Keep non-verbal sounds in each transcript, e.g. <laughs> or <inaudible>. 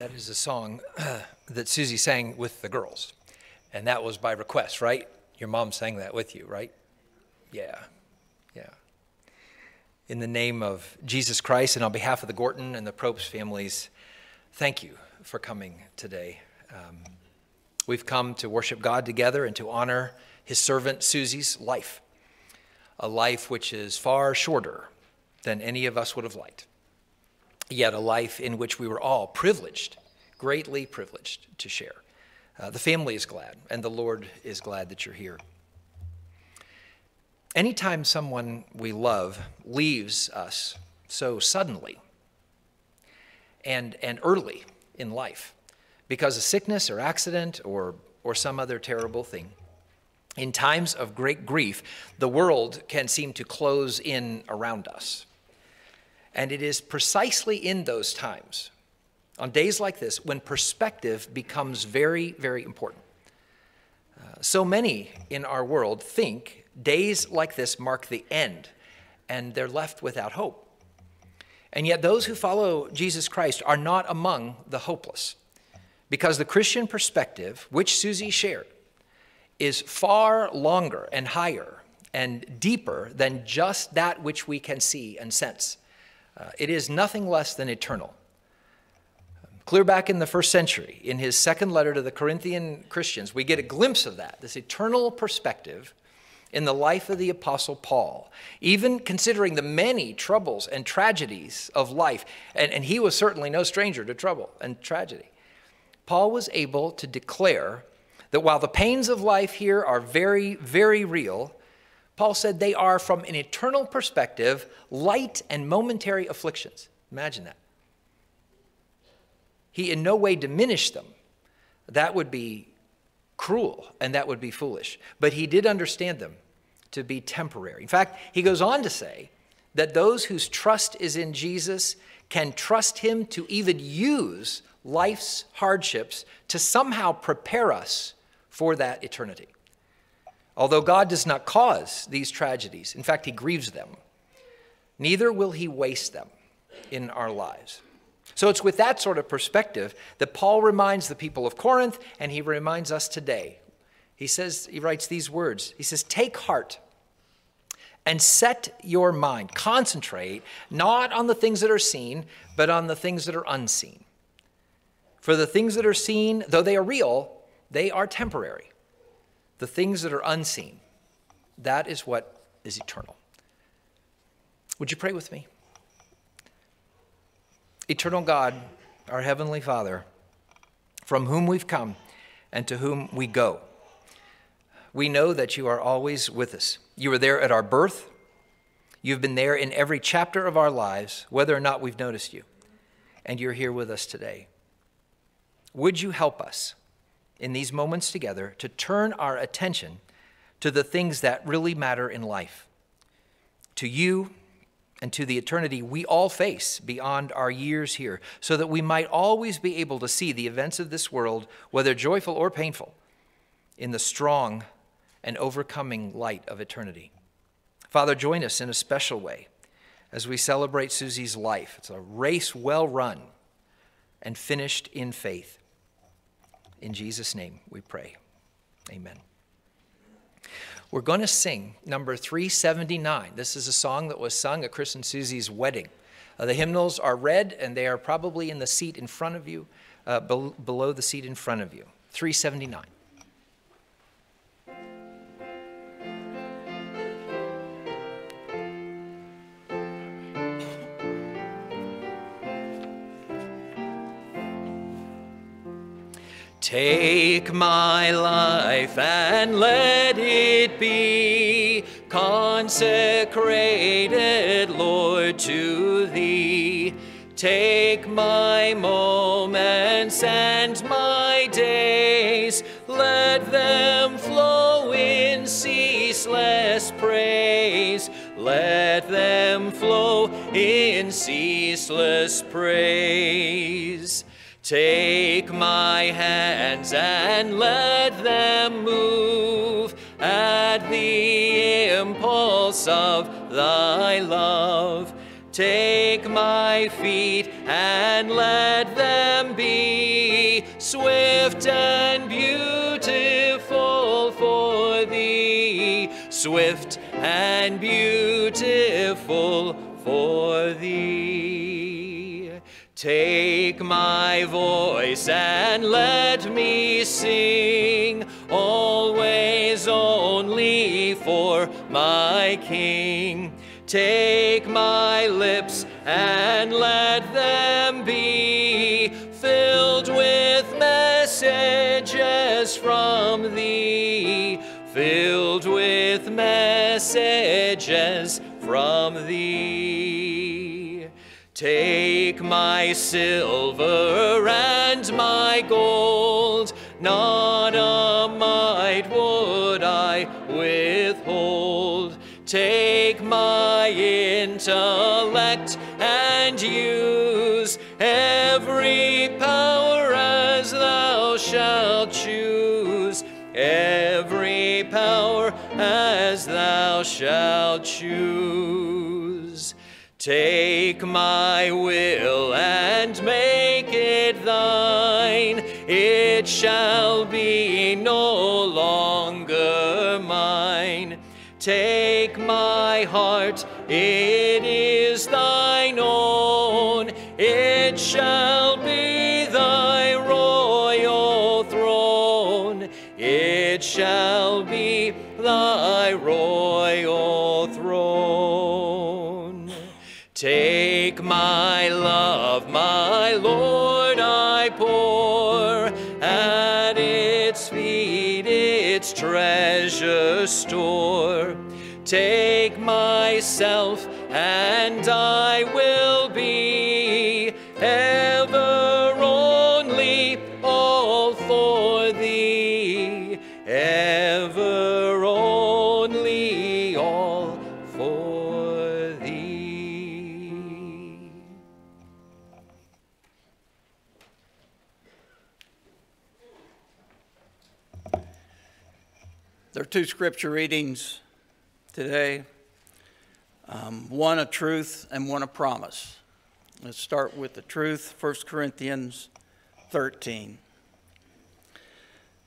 That is a song <clears throat> that Susie sang with the girls. And that was by request, right? Your mom sang that with you, right? Yeah, yeah. In the name of Jesus Christ and on behalf of the Gorton and the Probst families, thank you for coming today. Um, we've come to worship God together and to honor his servant Susie's life, a life which is far shorter than any of us would have liked yet a life in which we were all privileged, greatly privileged to share. Uh, the family is glad, and the Lord is glad that you're here. Anytime someone we love leaves us so suddenly and, and early in life because of sickness or accident or, or some other terrible thing, in times of great grief, the world can seem to close in around us. And it is precisely in those times, on days like this, when perspective becomes very, very important. Uh, so many in our world think days like this mark the end, and they're left without hope. And yet, those who follow Jesus Christ are not among the hopeless, because the Christian perspective, which Susie shared, is far longer and higher and deeper than just that which we can see and sense. Uh, it is nothing less than eternal. Clear back in the first century, in his second letter to the Corinthian Christians, we get a glimpse of that, this eternal perspective in the life of the Apostle Paul, even considering the many troubles and tragedies of life. And, and he was certainly no stranger to trouble and tragedy. Paul was able to declare that while the pains of life here are very, very real, Paul said they are, from an eternal perspective, light and momentary afflictions. Imagine that. He in no way diminished them. That would be cruel and that would be foolish. But he did understand them to be temporary. In fact, he goes on to say that those whose trust is in Jesus can trust him to even use life's hardships to somehow prepare us for that eternity. Although God does not cause these tragedies, in fact, He grieves them, neither will He waste them in our lives. So it's with that sort of perspective that Paul reminds the people of Corinth and he reminds us today. He says, he writes these words He says, Take heart and set your mind, concentrate not on the things that are seen, but on the things that are unseen. For the things that are seen, though they are real, they are temporary the things that are unseen, that is what is eternal. Would you pray with me? Eternal God, our Heavenly Father, from whom we've come and to whom we go, we know that you are always with us. You were there at our birth. You've been there in every chapter of our lives, whether or not we've noticed you. And you're here with us today. Would you help us in these moments together to turn our attention to the things that really matter in life, to you and to the eternity we all face beyond our years here, so that we might always be able to see the events of this world, whether joyful or painful, in the strong and overcoming light of eternity. Father, join us in a special way as we celebrate Susie's life. It's a race well run and finished in faith. In Jesus' name we pray. Amen. We're going to sing number 379. This is a song that was sung at Chris and Susie's wedding. Uh, the hymnals are red and they are probably in the seat in front of you, uh, be- below the seat in front of you. 379. Take my life and let it be consecrated, Lord, to Thee. Take my moments and my days, let them flow in ceaseless praise. Let them flow in ceaseless praise. Take my hands and let them move at the impulse of thy love. Take my feet and let them be swift and beautiful for thee, swift and beautiful for thee. Take my voice and let me sing, always only for my King. Take my lips and let them be filled with messages from thee, filled with messages from thee. Take my silver and my gold, not a mite would I withhold. Take my intellect and use every power as thou shalt choose, every power as thou shalt choose. Take my will and make it thine, it shall be no longer mine. Take my heart, Take myself, and I will be ever only all for thee, ever only all for thee. There are two scripture readings today um, one a truth and one a promise. Let's start with the truth 1 Corinthians 13.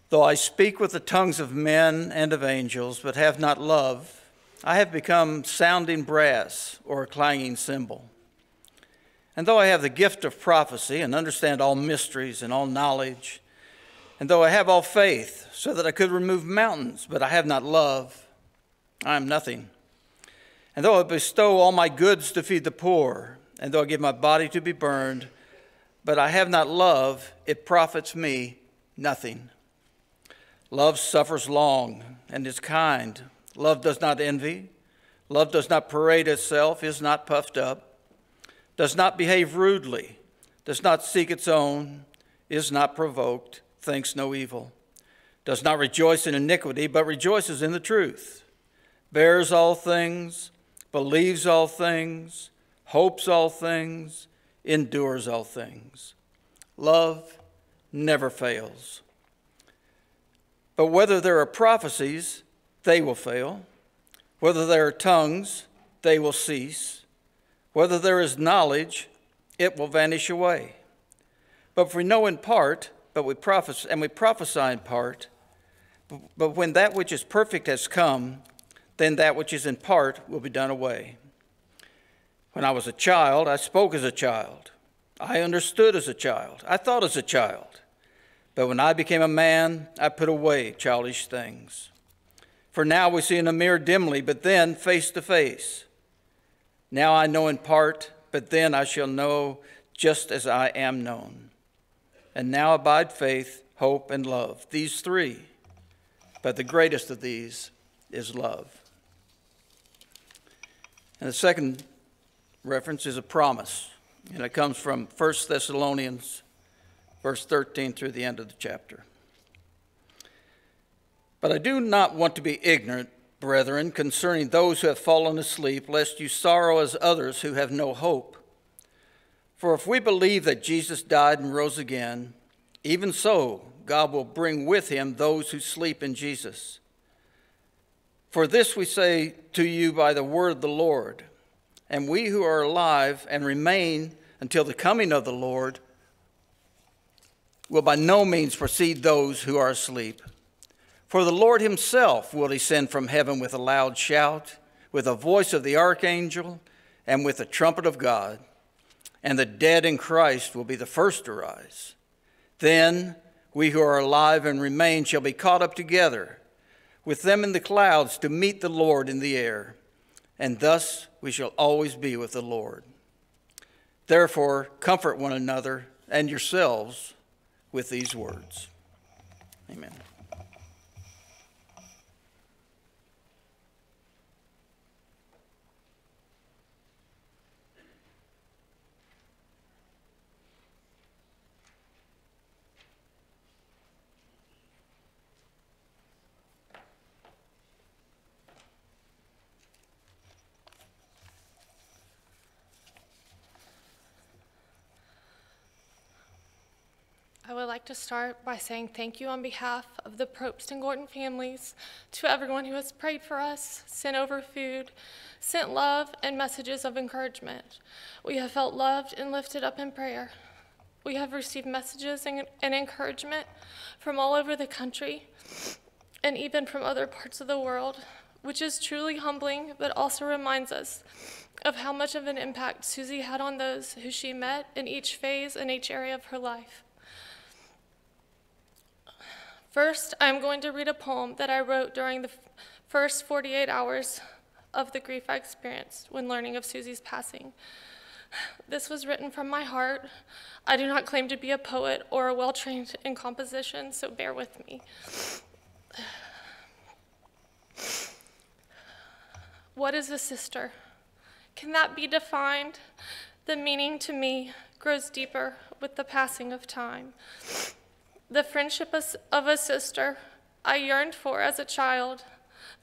Though I speak with the tongues of men and of angels, but have not love, I have become sounding brass or a clanging cymbal. And though I have the gift of prophecy and understand all mysteries and all knowledge, and though I have all faith, so that I could remove mountains, but I have not love, I am nothing. And though I bestow all my goods to feed the poor, and though I give my body to be burned, but I have not love, it profits me nothing. Love suffers long and is kind. Love does not envy. Love does not parade itself, is not puffed up, does not behave rudely, does not seek its own, is not provoked, thinks no evil, does not rejoice in iniquity, but rejoices in the truth, bears all things, believes all things, hopes all things, endures all things. Love never fails. But whether there are prophecies, they will fail. Whether there are tongues, they will cease. Whether there is knowledge, it will vanish away. But if we know in part, but we prophesy, and we prophesy in part, but when that which is perfect has come, then that which is in part will be done away. When I was a child, I spoke as a child. I understood as a child. I thought as a child. But when I became a man, I put away childish things. For now we see in a mirror dimly, but then face to face. Now I know in part, but then I shall know just as I am known. And now abide faith, hope, and love, these three. But the greatest of these is love. And the second reference is a promise, and it comes from 1 Thessalonians, verse 13 through the end of the chapter. But I do not want to be ignorant, brethren, concerning those who have fallen asleep, lest you sorrow as others who have no hope. For if we believe that Jesus died and rose again, even so God will bring with him those who sleep in Jesus. For this we say to you by the word of the Lord, and we who are alive and remain until the coming of the Lord will by no means precede those who are asleep. For the Lord himself will descend from heaven with a loud shout, with the voice of the archangel, and with the trumpet of God. And the dead in Christ will be the first to rise. Then we who are alive and remain shall be caught up together with them in the clouds to meet the Lord in the air. And thus we shall always be with the Lord. Therefore, comfort one another and yourselves with these words. Amen. I would like to start by saying thank you on behalf of the Probst and Gorton families to everyone who has prayed for us, sent over food, sent love, and messages of encouragement. We have felt loved and lifted up in prayer. We have received messages and, and encouragement from all over the country and even from other parts of the world, which is truly humbling, but also reminds us of how much of an impact Susie had on those who she met in each phase and each area of her life. First, I'm going to read a poem that I wrote during the first 48 hours of the grief I experienced when learning of Susie's passing. This was written from my heart. I do not claim to be a poet or a well trained in composition, so bear with me. What is a sister? Can that be defined? The meaning to me grows deeper with the passing of time. The friendship of a sister I yearned for as a child.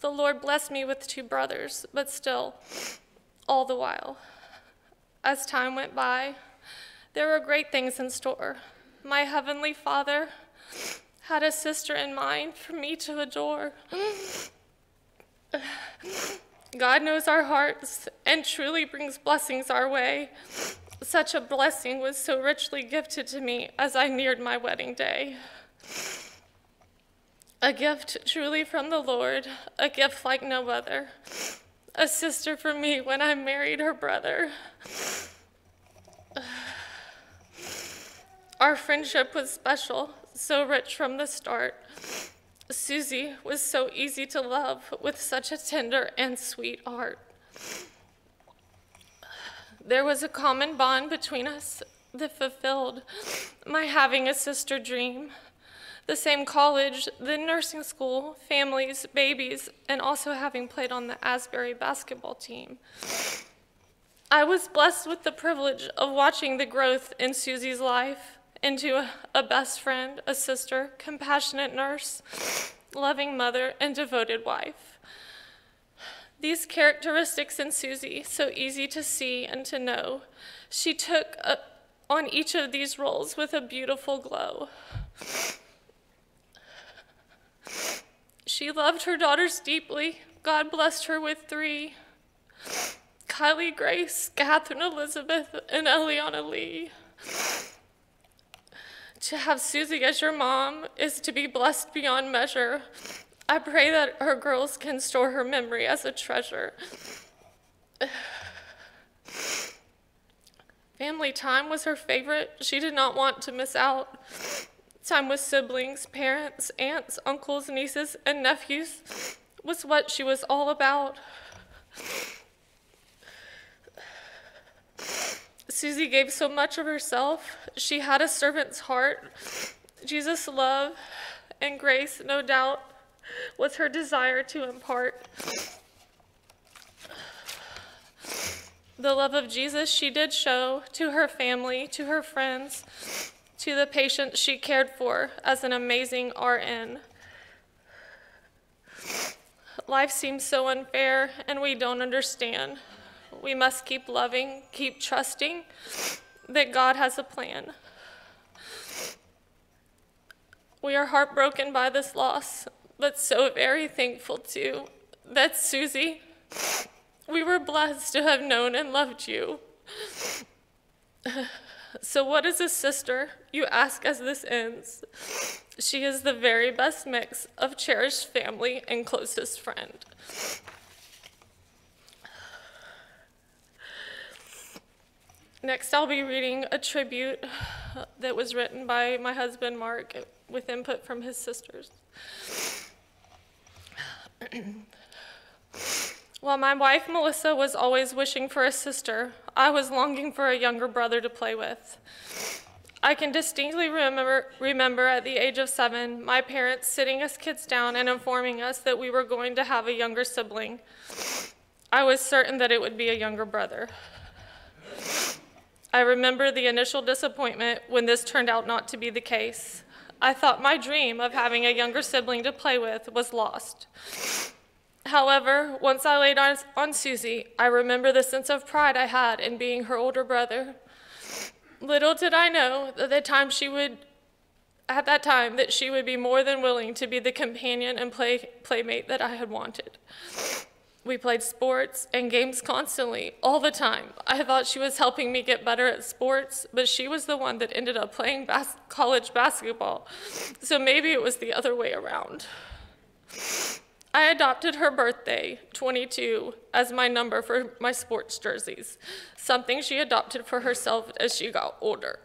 The Lord blessed me with two brothers, but still, all the while. As time went by, there were great things in store. My Heavenly Father had a sister in mind for me to adore. God knows our hearts and truly brings blessings our way. Such a blessing was so richly gifted to me as I neared my wedding day. A gift truly from the Lord, a gift like no other. A sister for me when I married her brother. Our friendship was special, so rich from the start. Susie was so easy to love with such a tender and sweet heart. There was a common bond between us that fulfilled my having a sister dream. The same college, the nursing school, families, babies, and also having played on the Asbury basketball team. I was blessed with the privilege of watching the growth in Susie's life into a, best friend, a sister, compassionate nurse, loving mother, and devoted wife. These characteristics in Susie, so easy to see and to know, she took a, on each of these roles with a beautiful glow. She loved her daughters deeply. God blessed her with three Kylie Grace, Catherine Elizabeth, and Eliana Lee. To have Susie as your mom is to be blessed beyond measure. I pray that her girls can store her memory as a treasure. Family time was her favorite. She did not want to miss out. Time with siblings, parents, aunts, uncles, nieces, and nephews was what she was all about. Susie gave so much of herself. She had a servant's heart. Jesus' love and grace, no doubt, was her desire to impart. The love of Jesus she did show to her family, to her friends, to the patients she cared for as an amazing RN. Life seems so unfair, and we don't understand. We must keep loving, keep trusting that God has a plan. We are heartbroken by this loss, but so very thankful too that Susie, we were blessed to have known and loved you. So, what is a sister? You ask as this ends. She is the very best mix of cherished family and closest friend. Next, I'll be reading a tribute that was written by my husband Mark with input from his sisters. <clears throat> While my wife Melissa was always wishing for a sister, I was longing for a younger brother to play with. I can distinctly remember, remember at the age of seven, my parents sitting us kids down and informing us that we were going to have a younger sibling. I was certain that it would be a younger brother. I remember the initial disappointment when this turned out not to be the case. I thought my dream of having a younger sibling to play with was lost. However, once I laid eyes on Susie, I remember the sense of pride I had in being her older brother. Little did I know that the time she would, at that time, that she would be more than willing to be the companion and play, playmate that I had wanted. We played sports and games constantly, all the time. I thought she was helping me get better at sports, but she was the one that ended up playing bas- college basketball. So maybe it was the other way around. I adopted her birthday, 22, as my number for my sports jerseys, something she adopted for herself as she got older.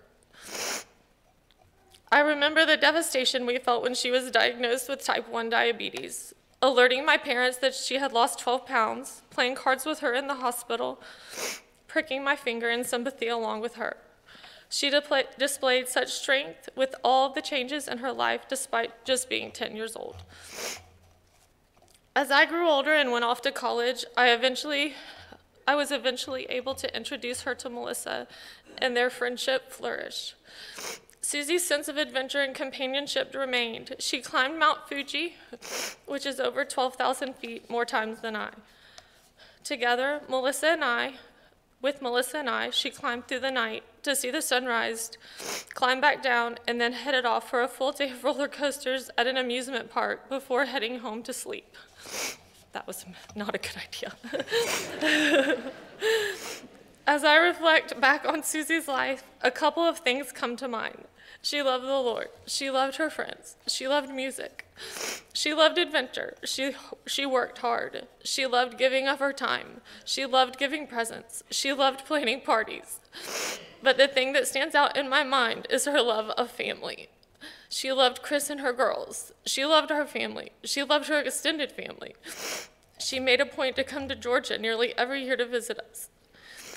I remember the devastation we felt when she was diagnosed with type 1 diabetes, alerting my parents that she had lost 12 pounds, playing cards with her in the hospital, pricking my finger in sympathy along with her. She displayed such strength with all the changes in her life despite just being 10 years old. As I grew older and went off to college, I eventually I was eventually able to introduce her to Melissa, and their friendship flourished. Susie's sense of adventure and companionship remained. She climbed Mount Fuji, which is over 12,000 feet, more times than I. Together, Melissa and I, with Melissa and I, she climbed through the night to see the sunrise, climbed back down, and then headed off for a full day of <laughs> roller coasters at an amusement park before heading home to sleep. That was not a good idea. <laughs> As I reflect back on Susie's life, a couple of things come to mind. She loved the Lord. She loved her friends. She loved music. She loved adventure. She, she worked hard. She loved giving of her time. She loved giving presents. She loved planning parties. But the thing that stands out in my mind is her love of family. She loved Chris and her girls. She loved her family. She loved her extended family. She made a point to come to Georgia nearly every year to visit us.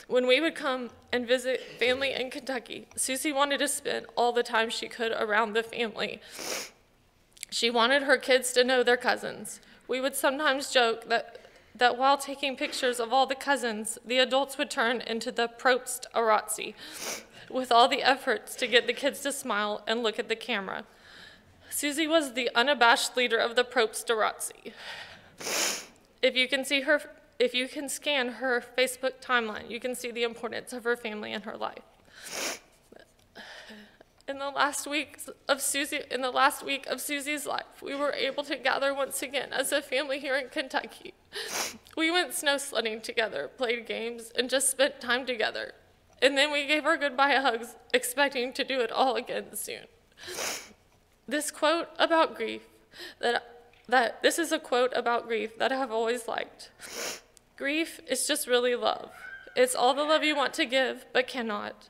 When we would come and visit family in Kentucky, Susie wanted to spend all the time she could around the family. She wanted her kids to know their cousins. We would sometimes joke that, that while taking pictures of all the cousins, the adults would turn into the Probsterazi, with all the efforts to get the kids to smile and look at the camera. Susie was the unabashed leader of the Probsterazi. If you can see her, if you can scan her Facebook timeline, you can see the importance of her family and her life. In the last week of Susie, in the last week of Susie's life, we were able to gather once again as a family here in Kentucky. We went snow sledding together, played games, and just spent time together. And then we gave her goodbye hugs, expecting to do it all again soon. This quote about grief that that this is a quote about grief that I have always liked. Grief is just really love. It's all the love you want to give but cannot.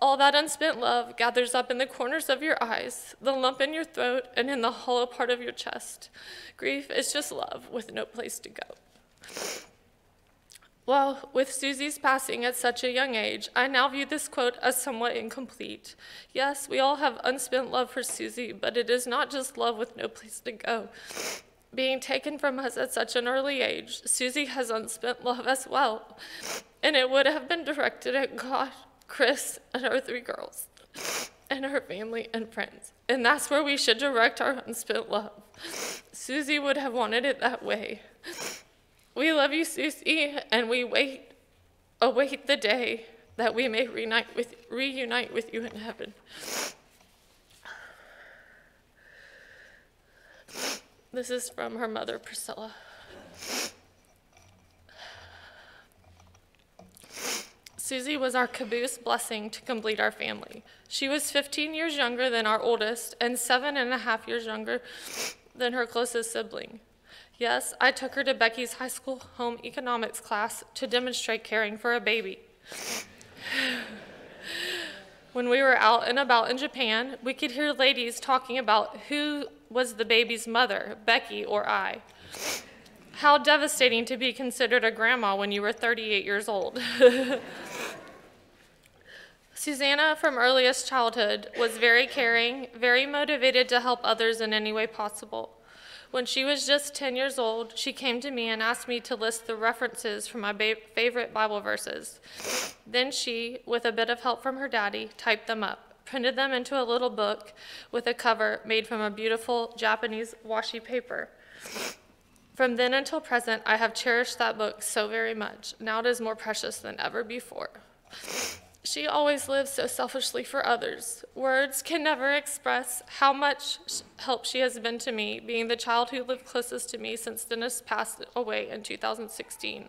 All that unspent love gathers up in the corners of your eyes, the lump in your throat, and in the hollow part of your chest. Grief is just love with no place to go. Well, with Susie's passing at such a young age, I now view this quote as somewhat incomplete. Yes, we all have unspent love for Susie, but it is not just love with no place to go. Being taken from us at such an early age, Susie has unspent love as well, and it would have been directed at God, Chris, and our three girls, and her family and friends. And that's where we should direct our unspent love. Susie would have wanted it that way. We love you, Susie, and we wait, await the day that we may reunite with, reunite with you in heaven. This is from her mother, Priscilla. Susie was our caboose blessing to complete our family. She was 15 years younger than our oldest and seven and a half years younger than her closest sibling. Yes, I took her to Becky's high school home economics class to demonstrate caring for a baby. When we were out and about in Japan, we could hear ladies talking about who was the baby's mother, Becky or I. How devastating to be considered a grandma when you were 38 years old. <laughs> Susanna, from earliest childhood, was very caring, very motivated to help others in any way possible. When she was just 10 years old, she came to me and asked me to list the references for my favorite Bible verses. Then she, with a bit of help from her daddy, typed them up, printed them into a little book with a cover made from a beautiful Japanese washi paper. From then until present, I have cherished that book so very much. Now it is more precious than ever before. She always lives so selfishly for others. Words can never express how much help she has been to me, being the child who lived closest to me since Dennis passed away in 2016.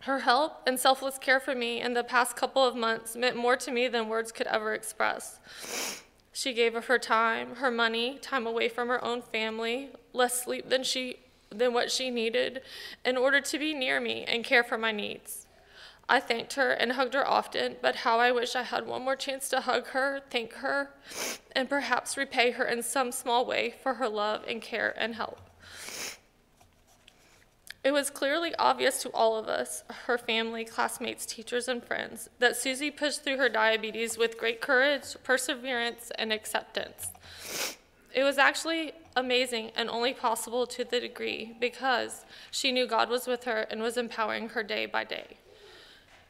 Her help and selfless care for me in the past couple of months meant more to me than words could ever express. She gave of her time, her money, time away from her own family, less sleep than she than what she needed in order to be near me and care for my needs. I thanked her and hugged her often, but how I wish I had one more chance to hug her, thank her, and perhaps repay her in some small way for her love and care and help. It was clearly obvious to all of us, her family, classmates, teachers, and friends, that Susie pushed through her diabetes with great courage, perseverance, and acceptance. It was actually amazing and only possible to the degree because she knew God was with her and was empowering her day by day.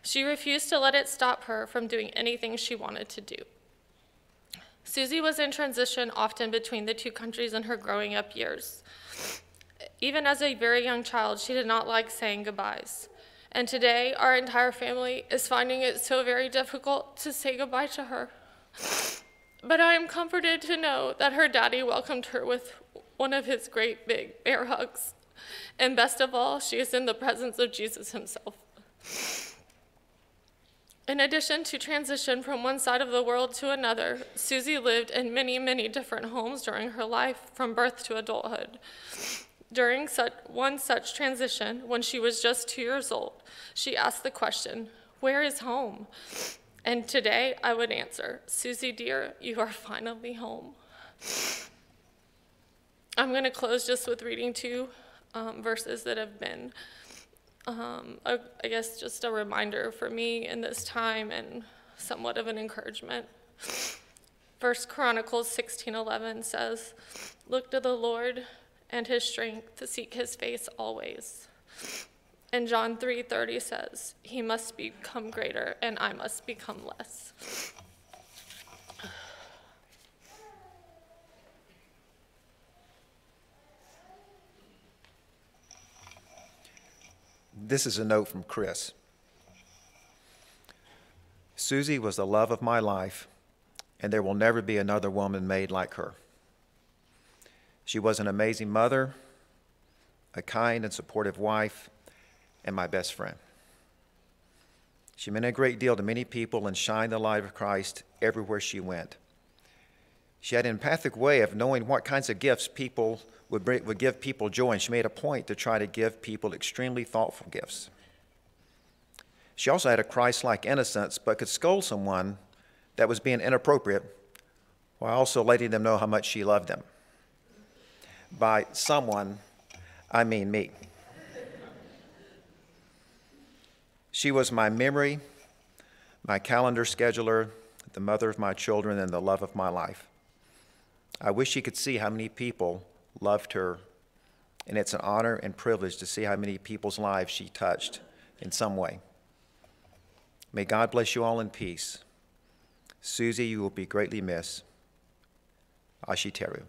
She refused to let it stop her from doing anything she wanted to do. Susie was in transition often between the two countries in her growing up years. Even as a very young child, she did not like saying goodbyes. And today, our entire family is finding it so very difficult to say goodbye to her. But I am comforted to know that her daddy welcomed her with one of his great big bear hugs. And best of all, she is in the presence of Jesus himself. In addition to transition from one side of the world to another, Susie lived in many, many different homes during her life from birth to adulthood. During such, one such transition, when she was just two years old, she asked the question, Where is home? And today I would answer, Susie, dear, you are finally home. I'm going to close just with reading two um, verses that have been um, a, I guess just a reminder for me in this time and somewhat of an encouragement. First Chronicles 16:11 says, "Look to the Lord and his strength to seek his face always." And John 3:30 says, "He must become greater and I must become less." This is a note from Chris. Susie was the love of my life, and there will never be another woman made like her. She was an amazing mother, a kind and supportive wife, and my best friend. She meant a great deal to many people and shined the light of Christ everywhere she went. She had an empathic way of knowing what kinds of gifts people would, bring, would give people joy, and she made a point to try to give people extremely thoughtful gifts. She also had a Christ like innocence, but could scold someone that was being inappropriate while also letting them know how much she loved them. By someone, I mean me. She was my memory, my calendar scheduler, the mother of my children, and the love of my life. I wish you could see how many people loved her, and it's an honor and privilege to see how many people's lives she touched in some way. May God bless you all in peace. Susie, you will be greatly missed. Ashiteru.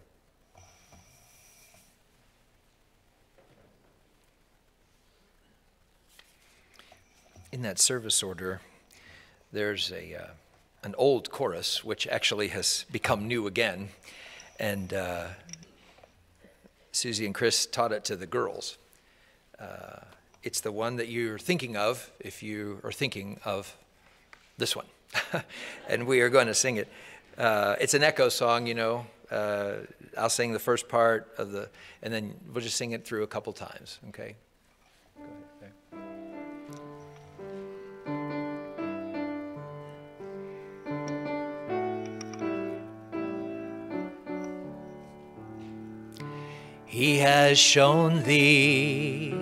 In that service order, there's a, uh, an old chorus, which actually has become new again. And uh, Susie and Chris taught it to the girls. Uh, It's the one that you're thinking of if you are thinking of this one. <laughs> and we are going to sing it. Uh, it's an echo song, you know. Uh, I'll sing the first part of the, and then we'll just sing it through a couple times, okay? He has shown thee,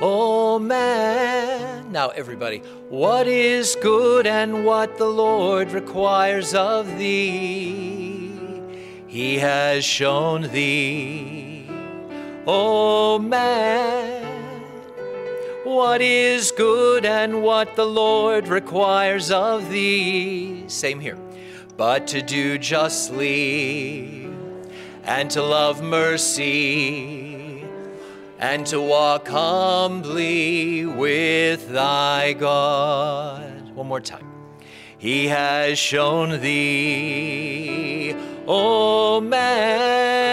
O man. Now, everybody, what is good and what the Lord requires of thee? He has shown thee, O man, what is good and what the Lord requires of thee. Same here. But to do justly and to love mercy and to walk humbly with thy God. One more time. He has shown thee, O man,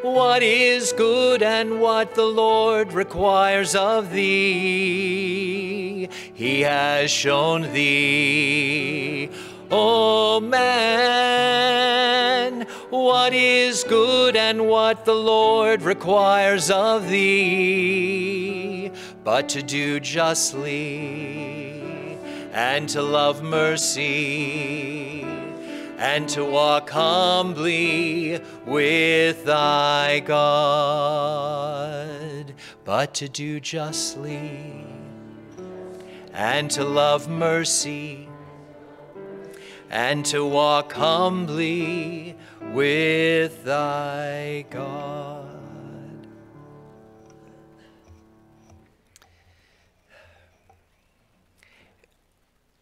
what is good and what the Lord requires of thee. He has shown thee, O man, what is good and what the Lord requires of thee, but to do justly and to love mercy and to walk humbly with thy God, but to do justly and to love mercy and to walk humbly with thy God.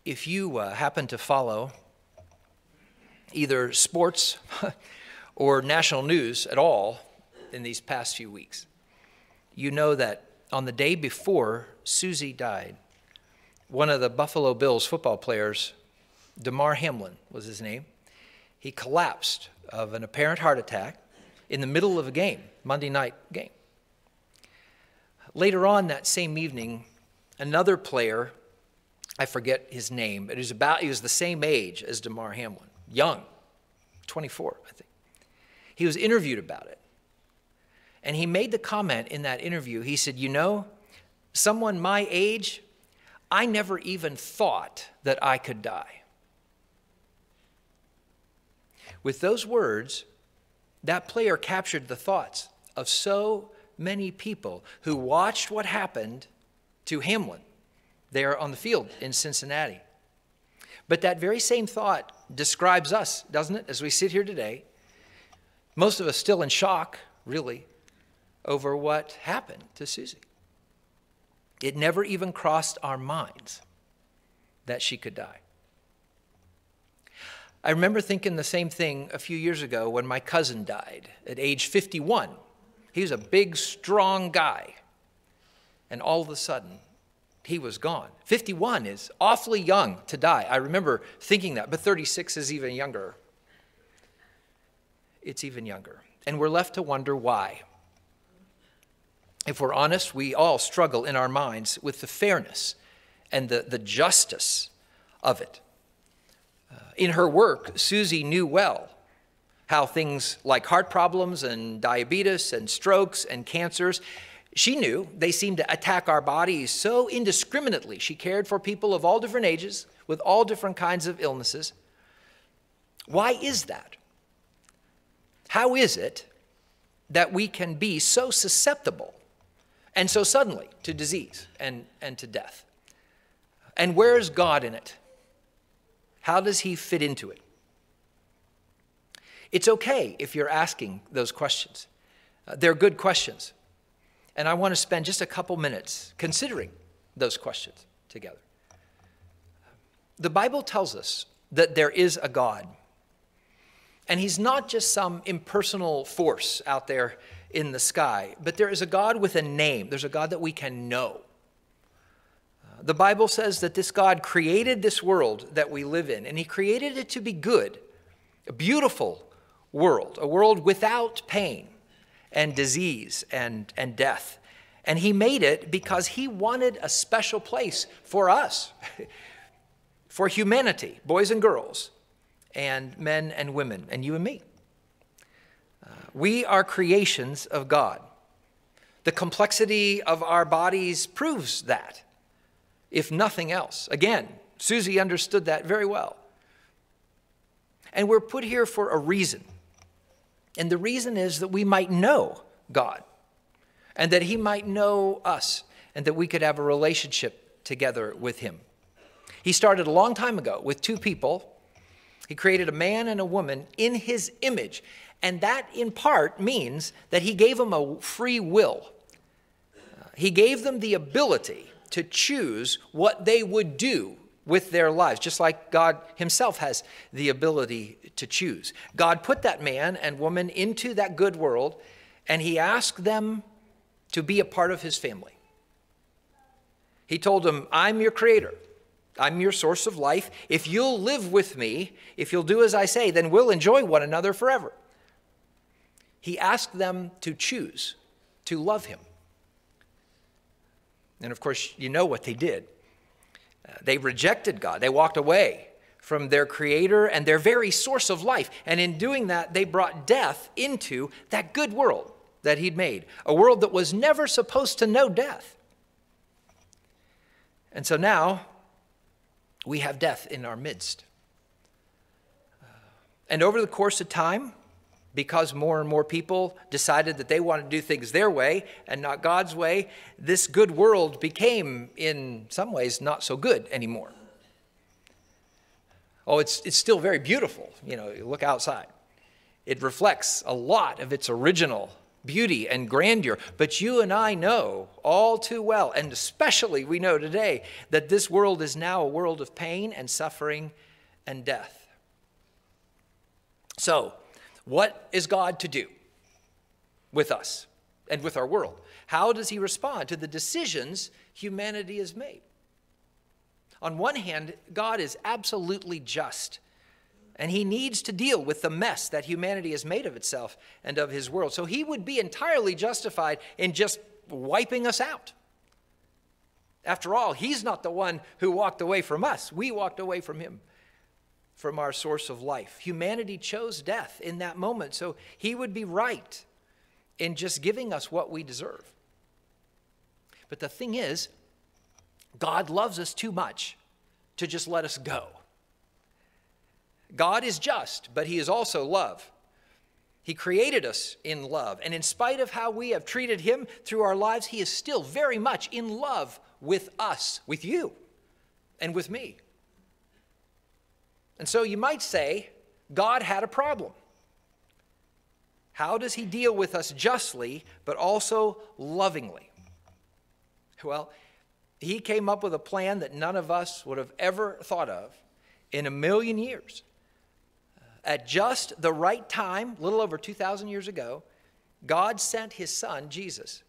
If you uh, happen to follow either sports <laughs> or national news at all in these past few weeks, you know that on the day before Susie died, one of the Buffalo Bills football players, Damar Hamlin was his name, he collapsed of an apparent heart attack in the middle of a game, Monday night game. Later on that same evening, another player, I forget his name, but he was about he was the same age as Damar Hamlin, young, 24, I think. He was interviewed about it. And he made the comment in that interview. He said, "You know, someone my age, I never even thought that I could die." With those words, that player captured the thoughts of so many people who watched what happened to Hamlin there on the field in Cincinnati. But that very same thought describes us, doesn't it, as we sit here today? Most of us still in shock, really, over what happened to Susie. It never even crossed our minds that she could die. I remember thinking the same thing a few years ago when my cousin died at age 51. He was a big, strong guy. And all of a sudden, he was gone. 51 is awfully young to die. I remember thinking that, but 36 is even younger. It's even younger. And we're left to wonder why. If we're honest, we all struggle in our minds with the fairness and the, the justice of it. In her work, Susie knew well how things like heart problems and diabetes and strokes and cancers, she knew they seemed to attack our bodies so indiscriminately. She cared for people of all different ages with all different kinds of illnesses. Why is that? How is it that we can be so susceptible and so suddenly to disease and, and to death? And where is God in it? How does he fit into it? It's okay if you're asking those questions. Uh, they're good questions. And I want to spend just a couple minutes considering those questions together. The Bible tells us that there is a God. And he's not just some impersonal force out there in the sky, but there is a God with a name. There's a God that we can know. The Bible says that this God created this world that we live in, and He created it to be good, a beautiful world, a world without pain and disease and, and death. And He made it because He wanted a special place for us, <laughs> for humanity, boys and girls, and men and women, and you and me. Uh, we are creations of God. The complexity of our bodies proves that, if nothing else. Again, Susie understood that very well. And we're put here for a reason. And the reason is that we might know God and that He might know us and that we could have a relationship together with Him. He started a long time ago with two people. He created a man and a woman in His image. And that, in part, means that He gave them a free will. Uh, he gave them the ability to choose what they would do with their lives, just like God Himself has the ability to choose. God put that man and woman into that good world, and He asked them to be a part of His family. He told them, I'm your creator. I'm your source of life. If you'll live with me, if you'll do as I say, then we'll enjoy one another forever. He asked them to choose to love him. And of course, you know what they did. Uh, they rejected God. They walked away from their creator and their very source of life. And in doing that, they brought death into that good world that he'd made, a world that was never supposed to know death. And so now we have death in our midst. Uh, and over the course of time, because more and more people decided that they wanted to do things their way and not God's way, this good world became, in some ways, not so good anymore. Oh, it's, it's still very beautiful. You know, you look outside. It reflects a lot of its original beauty and grandeur. But you and I know all too well, and especially we know today, that this world is now a world of pain and suffering and death. So, what is God to do with us and with our world? How does He respond to the decisions humanity has made? On one hand, God is absolutely just, and He needs to deal with the mess that humanity has made of itself and of His world. So He would be entirely justified in just wiping us out. After all, He's not the one who walked away from us, we walked away from Him from our source of life. Humanity chose death in that moment, so he would be right in just giving us what we deserve. But the thing is, God loves us too much to just let us go. God is just, but he is also love. He created us in love, and in spite of how we have treated him through our lives, he is still very much in love with us, with you, and with me. And so you might say, God had a problem. How does he deal with us justly, but also lovingly? Well, he came up with a plan that none of us would have ever thought of in a million years. At just the right time, a little over 2,000 years ago, God sent his son, Jesus,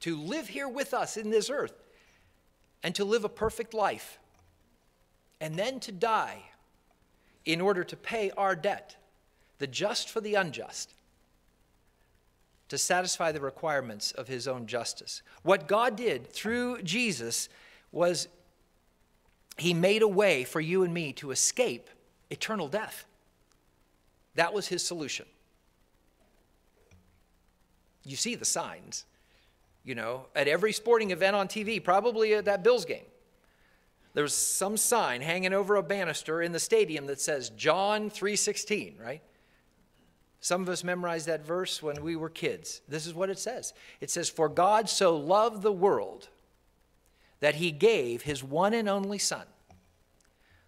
to live here with us in this earth and to live a perfect life and then to die in order to pay our debt, the just for the unjust, to satisfy the requirements of his own justice. What God did through Jesus was he made a way for you and me to escape eternal death. That was his solution. You see the signs, you know, at every sporting event on TV, probably at that Bills game there's some sign hanging over a banister in the stadium that says John 3:16, right? Some of us memorized that verse when we were kids. This is what it says. It says for God so loved the world that he gave his one and only son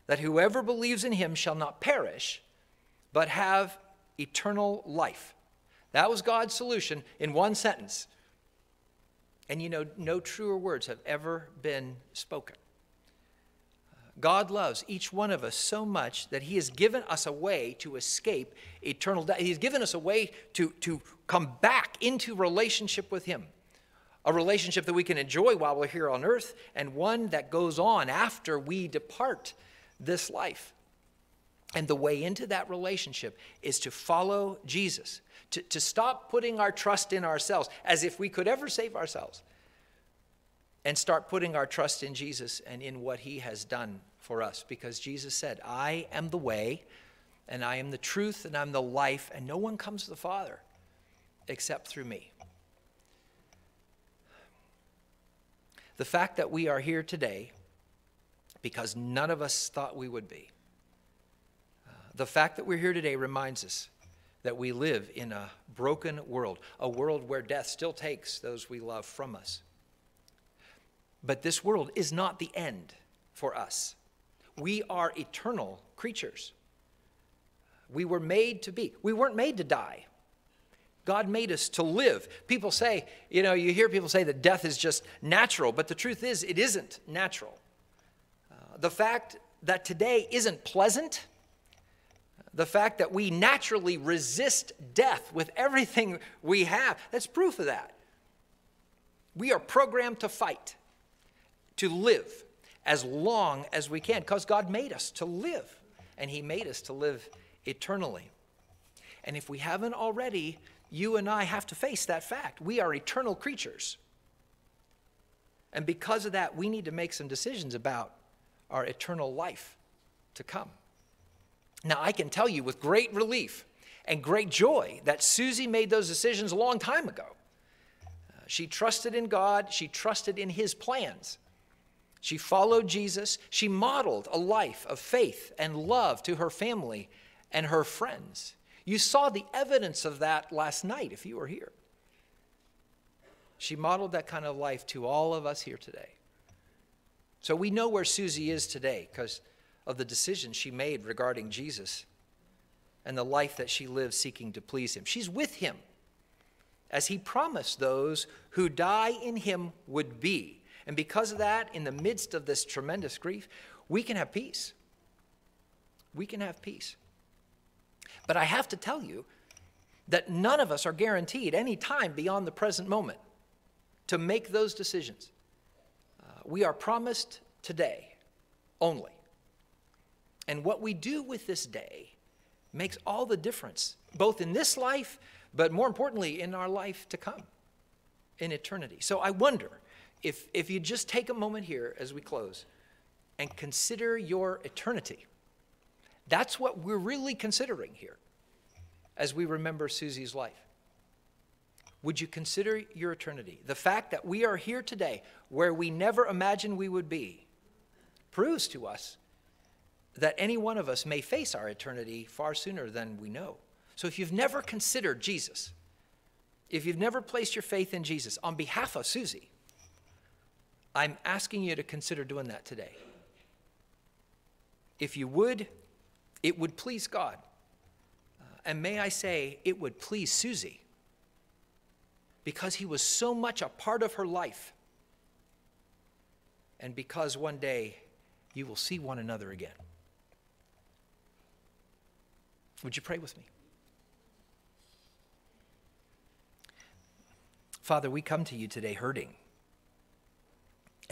that whoever believes in him shall not perish but have eternal life. That was God's solution in one sentence. And you know, no truer words have ever been spoken. God loves each one of us so much that He has given us a way to escape eternal death. He's given us a way to, to come back into relationship with Him, a relationship that we can enjoy while we're here on earth, and one that goes on after we depart this life. And the way into that relationship is to follow Jesus, to, to stop putting our trust in ourselves as if we could ever save ourselves, and start putting our trust in Jesus and in what he has done for us. Because Jesus said, I am the way, and I am the truth, and I'm the life, and no one comes to the Father except through me. The fact that we are here today, because none of us thought we would be, uh, the fact that we're here today reminds us that we live in a broken world, a world where death still takes those we love from us. But this world is not the end for us. We are eternal creatures. We were made to be. We weren't made to die. God made us to live. People say, you know, you hear people say that death is just natural, but the truth is, it isn't natural. Uh, the fact that today isn't pleasant, the fact that we naturally resist death with everything we have, that's proof of that. We are programmed to fight, to live as long as we can, because God made us to live, and He made us to live eternally. And if we haven't already, you and I have to face that fact. We are eternal creatures. And because of that, we need to make some decisions about our eternal life to come. Now, I can tell you with great relief and great joy that Susie made those decisions a long time ago. Uh, she trusted in God, she trusted in His plans. She followed Jesus, she modeled a life of faith and love to her family and her friends. You saw the evidence of that last night if you were here. She modeled that kind of life to all of us here today. So we know where Susie is today because of the decision she made regarding Jesus and the life that she lives seeking to please him. She's with him as he promised those who die in him would be. And because of that, in the midst of this tremendous grief, we can have peace. We can have peace. But I have to tell you that none of us are guaranteed any time beyond the present moment to make those decisions. Uh, we are promised today only. And what we do with this day makes all the difference, both in this life, but more importantly, in our life to come, in eternity. So I wonder if, if you just take a moment here as we close and consider your eternity. That's what we're really considering here as we remember Susie's life. Would you consider your eternity? The fact that we are here today, where we never imagined we would be, proves to us that any one of us may face our eternity far sooner than we know. So if you've never considered Jesus, if you've never placed your faith in Jesus, on behalf of Susie, I'm asking you to consider doing that today. If you would, it would please God. Uh, and may I say, it would please Susie because he was so much a part of her life. And because one day you will see one another again. Would you pray with me? Father, we come to you today hurting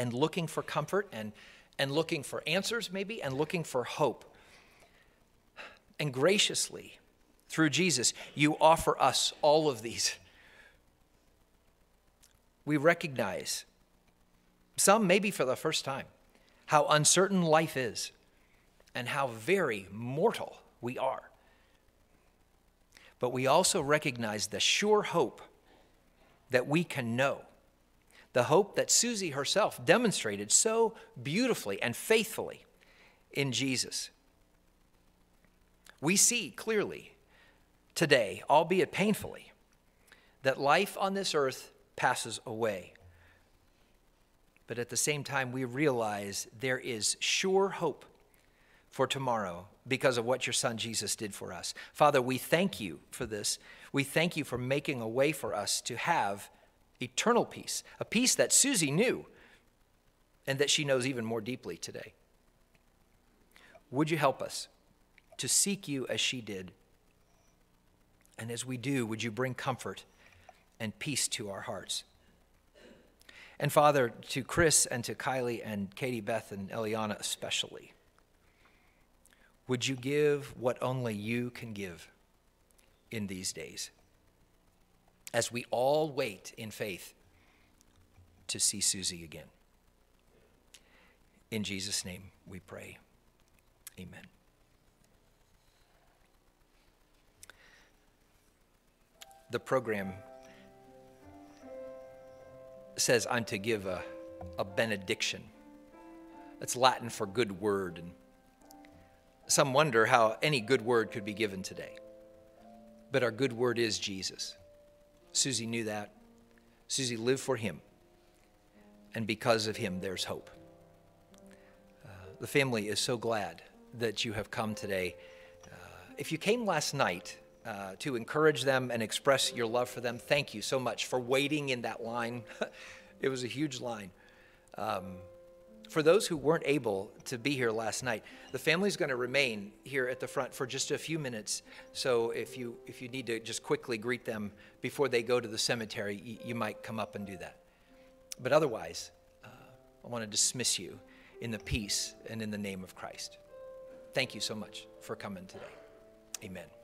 and looking for comfort and, and looking for answers, maybe, and looking for hope. And graciously, through Jesus, you offer us all of these. We recognize, some maybe for the first time, how uncertain life is and how very mortal we are but we also recognize the sure hope that we can know. The hope that Susie herself demonstrated so beautifully and faithfully in Jesus. We see clearly today, albeit painfully, that life on this earth passes away. But at the same time, we realize there is sure hope for tomorrow because of what your son Jesus did for us. Father, we thank you for this. We thank you for making a way for us to have eternal peace, a peace that Susie knew and that she knows even more deeply today. Would you help us to seek you as she did? And as we do, would you bring comfort and peace to our hearts? And Father, to Chris and to Kylie and Katie Beth and Eliana especially, would you give what only you can give in these days? As we all wait in faith to see Susie again. In Jesus' name we pray. Amen. The program says I'm to give a, a benediction. That's Latin for good word. And some wonder how any good word could be given today. But our good word is Jesus. Susie knew that. Susie lived for him. And because of him, there's hope. Uh, the family is so glad that you have come today. Uh, if you came last night uh, to encourage them and express your love for them, thank you so much for waiting in that line. <laughs> it was a huge line. Um, for those who weren't able to be here last night, the family's going to remain here at the front for just a few minutes. So if you if you need to just quickly greet them before they go to the cemetery, you, you might come up and do that. But otherwise, uh, I want to dismiss you in the peace and in the name of Christ. Thank you so much for coming today. Amen amen.